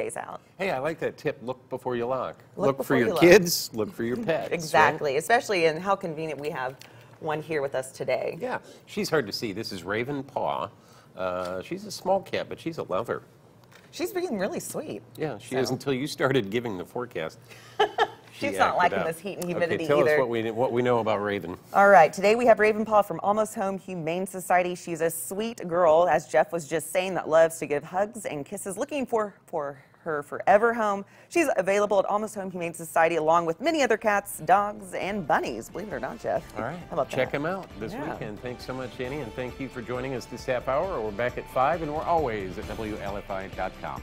days out. Hey, I like that tip. Look before you lock. Look for your you kids. Look for your pets. right? Exactly, especially in how convenient we have one here with us today. Yeah, she's hard to see. This is Raven Paw. Uh, she's a small cat, but she's a lover. She's being really sweet. Yeah, she So- is until you started giving the forecast. She She's not liking this heat and humidity okay, tell either. us what we what we know about Raven. All right, today we have Raven Paw from Almost Home Humane Society. She's a sweet girl, as Jeff was just saying, that loves to give hugs and kisses, looking for, for her forever home. She's available at Almost Home Humane Society along with many other cats, dogs, and bunnies, believe it or not, Jeff. All right, How about check that? them out this Yeah. weekend. Thanks so much, Annie, and thank you for joining us this half hour. We're back at five, and we're always at WLFI.com.